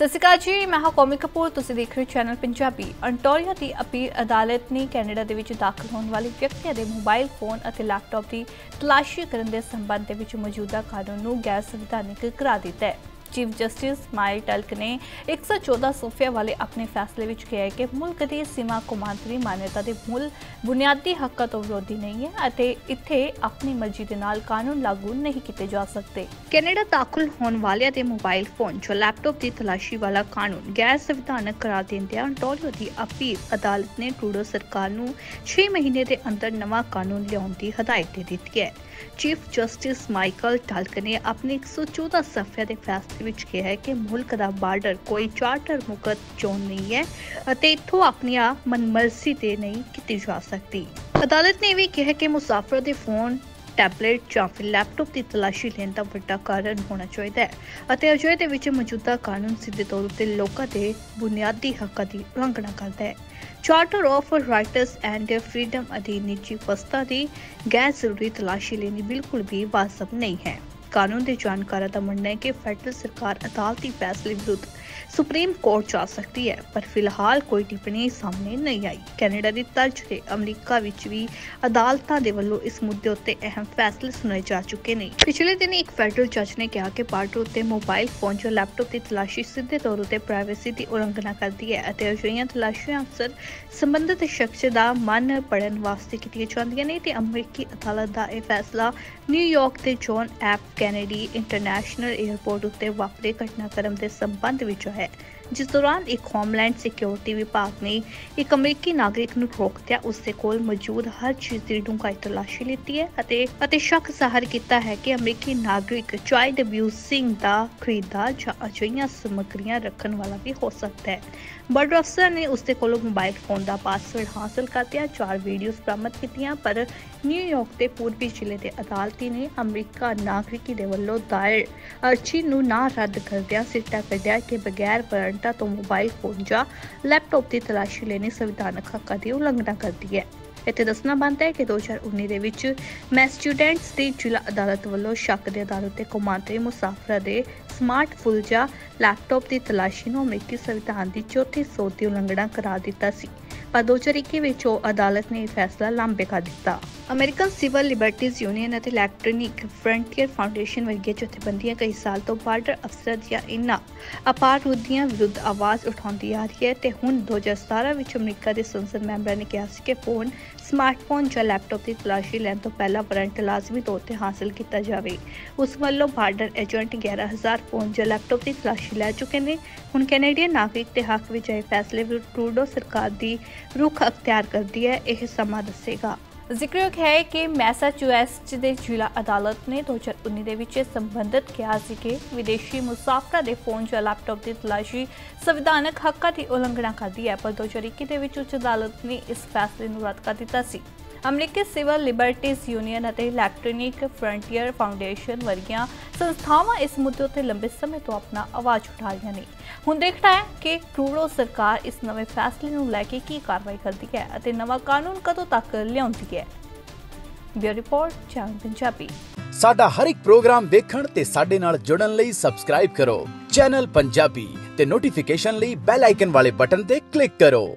ਸਤਿ ਸ਼੍ਰੀ ਅਕਾਲ ਜੀ, ਮੈਂ ਹਾਂ ਕੌਮੀ ਕਪੂਰ, ਤੁਸੀਂ ਦੇਖ ਰਹੇ ਹੋ ਚੈਨਲ ਪੰਜਾਬੀ। ਅੰਟੋਰੀਆ ਦੀ ਅਪੀਲ ਅਦਾਲਤ ਨੇ ਕੈਨੇਡਾ ਦੇ ਵਿੱਚ ਦਾਖਲ ਹੋਣ ਵਾਲੇ ਵਿਅਕਤੀਆਂ ਦੇ ਮੋਬਾਈਲ ਫੋਨ ਅਤੇ ਲੈਪਟਾਪ ਦੀ ਤਲਾਸ਼ੀ ਕਰਨ ਦੇ ਸੰਬੰਧ ਦੇ ਵਿੱਚ ਮੌਜੂਦਾ ਕਾਨੂੰਨ ਨੂੰ ਗੈਰ ਸੰਵਿਧਾਨਿਕ ਕਰਾ ਦਿੱਤਾ ਹੈ। ਚੀਫ ਜਸਟਿਸ ਮਾਇਲ ਟਲਕ ਨੇ 114 ਸੋਫਿਆ ਵਾਲੇ ਆਪਣੇ ਫੈਸਲੇ ਵਿੱਚ ਕਿਹਾ ਹੈ ਕਿ ਮੁਲਕ ਦੀ ਸੀਮਾ ਕੌਮਾਂਤਰੀ ਮਾਨਯਤਾ ਦੇ ਮੁੱਲ ਬੁਨਿਆਦੀ ਹੱਕਾਂ ਤੋਂ ਵਿਰੋਧੀ ਨਹੀਂ ਹੈ ਅਤੇ ਇੱਥੇ ਆਪਣੀ ਮਰਜ਼ੀ ਦੇ ਨਾਲ ਕਾਨੂੰਨ ਲਾਗੂ ਨਹੀਂ ਕੀਤੇ ਜਾ ਸਕਦੇ। ਕੈਨੇਡਾ ਦਾਖਲ ਹੋਣ ਵਾਲਿਆਂ ਦੇ ਮੋਬਾਈਲ ਫੋਨ, ਜੋ ਲੈਪਟਾਪ ਦੀ ਤਲਾਸ਼ੀ ਵਾਲਾ ਕਾਨੂੰਨ ਗੈਰ ਸੰਵਿਧਾਨਕ ਕਰਾ ਦਿੰਦਿਆਂ ਅੰਟੋਰੀਓ ਦੀ ਅਪੀਲ ਅਦਾਲਤ ਨੇ ਟਰੂਡੋ ਸਰਕਾਰ ਨੂੰ 6 ਮਹੀਨੇ ਦੇ ਅੰਦਰ ਨਵਾਂ ਕਾਨੂੰਨ ਲਿਆਉਣ ਦੀ ਹਦਾਇਤ ਦੇ ਦਿੱਤੀ ਹੈ। ਚੀਫ ਜਸਟਿਸ ਮਾਈਕਲ ਟਲਕ ਨੇ ਆਪਣੇ 114 ਸਫ਼ਿਆਂ ਦੇ ਫੈਸਲੇ ਵਿੱਚ ਕਿਹਾ ਹੈ ਕਿ ਮੁਲਕ ਦਾ ਬਾਰਡਰ ਕੋਈ ਚਾਰਟਰ ਮੁਕਤ ਚੋਣ ਨਹੀਂ ਹੈ ਅਤੇ ਇੱਥੋਂ ਆਪਣੀਆਂ ਮਨਮਰਜ਼ੀ ਤੇ ਨਹੀਂ ਕੀਤੀ ਜਾ ਸਕਦੀ। ਅਦਾਲਤ ਨੇ ਵੀ ਕਿਹਾ ਕਿ ਮੁਸਾਫਰ ਦੇ ਫੋਨ, ਟੈਬਲੇਟ ਜਾਂ ਫਿਰ ਲੈਪਟਾਪ ਦੀ ਤਲਾਸ਼ੀ ਲੈਣ ਦਾ ਵੱਡਾ ਕਾਰਨ ਹੋਣਾ ਚਾਹੀਦਾ ਹੈ ਅਤੇ ਅਜਿਹੇ ਦੇ ਵਿੱਚ ਮੌਜੂਦਾ ਕਾਨੂੰਨ ਸਿੱਧੇ ਤੌਰ ਉੱਤੇ ਲੋਕਾਂ ਦੇ ਬੁਨਿਆਦੀ ਹੱਕਾਂ ਦੀ ਉਲੰਘਣਾ ਕਰਦਾ ਹੈ। Charter of rights and freedom ਅਧੀਨ ਨਿੱਜੀ ਵਸਤਾਂ ਦੀ ਗੈਰ ਜ਼ਰੂਰੀ ਤਲਾਸ਼ੀ ਲੈਣੀ ਬਿਲਕੁਲ ਵੀ ਵਾਜਬ ਨਹੀਂ ਹੈ। ਕਾਨੂੰਨ ਦੇ ਜਾਣਕਾਰਾਂ ਦਾ ਮੰਨਣਾ ਹੈ ਕਿ ਫੈਡਰਲ ਸਰਕਾਰ ਅਦਾਲਤੀ ਫੈਸਲੇ ਵਿਰੁੱਧ ਸੁਪਰੀਮ ਕੋਰਟ ਜਾ ਸਕਦੀ ਹੈ, ਪਰ ਫਿਲਹਾਲ ਕੋਈ ਟਿੱਪਣੀ ਸਾਹਮਣੇ ਨਹੀਂ ਆਈ। ਕੈਨੇਡਾ ਦੀ ਤਰਜ਼ ਤੇ ਅਮਰੀਕਾ ਵਿੱਚ ਵੀ ਅਦਾਲਤਾਂ ਦੇ ਵੱਲੋਂ ਇਸ ਮੁੱਦੇ ਉੱਤੇ ਅਹਿਮ ਫੈਸਲੇ ਸੁਣਾਏ ਜਾ ਚੁੱਕੇ ਨੇ। ਪਿਛਲੇ ਦਿਨ ਇੱਕ ਫੈਡਰਲ ਜੱਜ ਨੇ ਕਿਹਾ ਕਿ ਬਾਰਡਰ ਉੱਤੇ ਮੋਬਾਈਲ ਫੋਨ ਜਾਂ ਲੈਪਟਾਪ ਦੀ ਤਲਾਸ਼ੀ ਸਿੱਧੇ ਤੌਰ ਉੱਤੇ ਪ੍ਰਾਈਵੇਸੀ ਦੀ ਉਲੰਘਣਾ ਕਰਦੀ ਹੈ ਅਤੇ ਅਜਿਹੀਆਂ ਤਲਾਸ਼ੀਆਂ ਅਕਸਰ ਸੰਬੰਧਿਤ ਸ਼ਖਸ ਦਾ ਮਨ ਪੜਨ ਵਾਸਤੇ ਕੀਤੀਆਂ ਜਾਂਦੀਆਂ ਨੇ ਤੇ ਅਮਰੀਕੀ ਅਦਾਲਤ ਦਾ ਇਹ ਫੈਸਲਾ ਨਿਊਯਾਰਕ ਦੇ John F Kennedy International Airport ਉੱਤੇ ਵਾਪਰੇ ਘਟਨਾਕ੍ਰਮ ਦੇ ਸੰਬੰਧ ਵਿੱਚ ਹੈ ਜਿਸ ਦੌਰਾਨ ਇੱਕ ਹੋਮਲੈਂਡ ਸਿਕਿਉਰਿਟੀ ਵਿਭਾਗ ਨੇ ਇੱਕ ਅਮਰੀਕੀ ਨਾਗਰਿਕ ਨੂੰ ਰੋਕਦਿਆਂ ਉਸ ਦੇ ਕੋਲ ਮੌਜੂਦ ਹਰ ਚੀਜ਼ ਦੀ ਡੂੰਘਾਈ ਤਲਾਸ਼ੀ ਲਿੱਤੀ ਹੈ ਅਤੇ ਅਤੇ ਸ਼ੱਕ ਜ਼ਾਹਰ ਕੀਤਾ ਹੈ ਕਿ ਅਮਰੀਕੀ ਨਾਗਰਿਕ ਚਾਈਲਡ ਅਬਿਊਜ਼ਿੰਗ ਦਾ ਖਰੀਦਦਾਰ ਜਾਂ ਅਜਿਹੀਆਂ ਸਮੱਗਰੀਆਂ ਰੱਖਣ ਵਾਲਾ ਵੀ ਹੋ ਸਕਦਾ ਹੈ। ਬਰਡ ਅਫਸਰ ਨੇ ਉਸ ਦੇ ਕੋਲੋਂ ਮੋਬਾਈਲ ਫੋਨ ਦਾ ਪਾਸਵਰਡ ਹਾਸਲ ਕਰਦਿਆਂ ਚਾਰ ਵੀਡੀਓਜ਼ ਬਰਾਮਦ ਕੀਤੀਆਂ, ਪਰ ਨਿਊਯਾਰਕ ਦੇ ਪੂਰਬੀ ਜ਼ਿਲ੍ਹੇ ਦੇ ਅਦਾਲਤੀ ਨੇ ਅਮਰੀਕਾ ਨਾਗਰਿਕੀ ਦੇ ਵੱਲੋਂ ਦਾਇਰ ਅਰਜ਼ੀ ਨੂੰ ਨਾ ਰੱਦ ਕਰਦਿਆਂ ਸਿੱਟਾ ਕੱਢਿਆ ਕਿ ਬਗੈਰ ਵਾਰੰਟਾਂ ਤੋਂ ਮੋਬਾਈਲ ਫੋਨ ਜਾਂ ਲੈਪਟਾਪ ਦੀ ਤਲਾਸ਼ੀ ਲੈਣੀ ਸੰਵਿਧਾਨਕ ਹੱਕਾਂ ਦੀ ਉਲੰਘਣਾ ਕਰਦੀ ਹੈ। ਇੱਥੇ ਦੱਸਣਾ ਬਣਦਾ ਹੈ ਕਿ 2019 ਦੇ ਵਿੱਚ ਮੈਸਚੂਡੈਂਟਸ ਦੀ ਜ਼ਿਲ੍ਹਾ ਅਦਾਲਤ ਵੱਲੋਂ ਸ਼ੱਕ ਦੇ ਅਦਾਲਤ ਉੱਤੇ ਕੌਮਾਂਤਰੀ ਮੁਸਾਫਰਾਂ ਦੇ ਸਮਾਰਟਫੋਨ ਜਾਂ ਲੈਪਟਾਪ ਦੀ ਤਲਾਸ਼ੀ ਨੂੰ ਅਮਰੀਕੀ ਸੰਵਿਧਾਨ ਦੀ ਚੌਥੀ ਸੋਧ ਦੀ ਉਲੰਘਣਾ ਕਰਾ ਦਿੱਤਾ ਸੀ। ਪਰ 2021 ਵਿੱਚ ਉਹ ਅਦਾਲਤ ਨੇ ਇਹ ਫੈਸਲਾ ਲਾਂਬੇ ਕਰ ਦਿੱਤਾ। ਅਮਰੀਕਨ ਸਿਵਲ ਲਿਬਰਟੀਜ਼ ਯੂਨੀਅਨ ਅਤੇ ਇਲੈਕਟ੍ਰੋਨਿਕ ਫਰੰਟੀਅਰ ਫਾਊਂਡੇਸ਼ਨ ਵਰਗੀਆਂ ਜਥੇਬੰਦੀਆਂ ਕਈ ਸਾਲ ਤੋਂ ਬਾਰਡਰ ਅਫਸਰ ਦੀਆਂ ਇਨ੍ਹਾਂ ਅਪਰਾਧੀਆਂ ਵਿਰੁੱਧ ਆਵਾਜ਼ ਉਠਾਉਂਦੀ ਆ ਰਹੀ ਹੈ ਤੇ ਹੁਣ 2017 ਵਿੱਚ ਅਮਰੀਕਾ ਦੇ ਸੰਸਦ ਮੈਂਬਰਾਂ ਨੇ ਕਿਹਾ ਸੀ ਕਿ ਫੋਨ, ਸਮਾਰਟਫੋਨ ਜਾਂ ਲੈਪਟਾਪ ਦੀ ਤਲਾਸ਼ੀ ਲੈਣ ਤੋਂ ਪਹਿਲਾਂ ਵਾਰੰਟ ਲਾਜ਼ਮੀ ਤੌਰ ਤੇ ਹਾਸਲ ਕੀਤਾ ਜਾਵੇ। ਉਸ ਵੱਲੋਂ ਬਾਰਡਰ ਏਜੰਟ 11000 ਫੋਨ ਜਾਂ ਲੈਪਟਾਪ ਦੀ ਤਲਾਸ਼ੀ ਲੈ ਚੁੱਕੇ ਨੇ। ਹੁਣ ਕੈਨੇਡੀਅਨ ਨਾਗਰਿਕ ਦੇ ਹੱਕ ਵਿੱਚ ਇਹ ਫੈਸਲੇ ਵਿਰੁੱਧ ਟਰੂਡੋ ਸਰਕਾਰ ਦੀ ਰੁਖ ਅਖਤਿਆਰ ਕਰਦੀ ਹੈ, ਇਹ ਸਮਾਂ ਦੱਸੇਗਾ। ਜ਼ਿਕਰਯੋਗ ਹੈ ਕਿ ਮੈਸਾਚੁਸੇਟਸ ਦੇ ਜ਼ਿਲ੍ਹਾ ਅਦਾਲਤ ਨੇ 2019 ਦੇ ਵਿੱਚ ਸੰਬੰਧਿਤ ਕਿਹਾ ਸੀ ਕਿ ਵਿਦੇਸ਼ੀ ਮੁਸਾਫਰਾਂ ਦੇ ਫੋਨ ਜਾਂ ਲੈਪਟਾਪ ਦੀ ਤਲਾਸ਼ੀ ਸੰਵਿਧਾਨਕ ਹੱਕਾਂ ਦੀ ਉਲੰਘਣਾ ਕਰਦੀ ਹੈ, ਪਰ 2021 ਦੇ ਵਿੱਚ ਉੱਚ ਅਦਾਲਤ ਨੇ ਇਸ ਫੈਸਲੇ ਨੂੰ ਰੱਦ ਕਰ ਦਿੱਤਾ ਸੀ। ਅਮਰੀਕੀ ਸਿਵਲ ਲਿਬਰਟੀਜ਼ ਯੂਨੀਅਨ ਅਤੇ ਇਲੈਕਟ੍ਰੋਨਿਕ ਫਰੰਟੀਅਰ ਫਾਊਂਡੇਸ਼ਨ ਵਰਗੀਆਂ ਸੰਸਥਾਵਾਂ ਇਸ ਮੁੱਦੇ ਉੱਤੇ ਲੰਬੇ ਸਮੇਂ ਤੋਂ ਆਪਣਾ ਆਵਾਜ਼ ਉਠਾ ਰਹੀਆਂ ਨੇ। ਹੁਣ ਦੇਖਣਾ ਹੈ ਕਿ ਟਰੂਡੋ ਸਰਕਾਰ ਇਸ ਨਵੇਂ ਫੈਸਲੇ ਨੂੰ ਲੈ ਕੇ ਕੀ ਕਾਰਵਾਈ ਕਰਦੀ ਹੈ ਅਤੇ ਨਵਾਂ ਕਾਨੂੰਨ ਕਦੋਂ ਤੱਕ ਲਿਆਉਂਦੀ ਹੈ। Bureau report, channel Punjabi. ਸਾਡਾ ਹਰ ਇੱਕ ਪ੍ਰੋਗਰਾਮ ਦੇਖਣ ਤੇ ਸਾਡੇ ਨਾਲ ਜੁੜਨ ਲਈ ਸਬਸਕ੍ਰਾਈਬ ਕਰੋ। ਚੈਨਲ ਪੰਜਾਬੀ ਤੇ ਨੋਟੀਫਿਕੇਸ਼ਨ ਲਈ ਬੈਲ ਆਈਕਨ ਵਾਲੇ ਬਟਨ ਤੇ ਕਲਿੱਕ ਕਰੋ।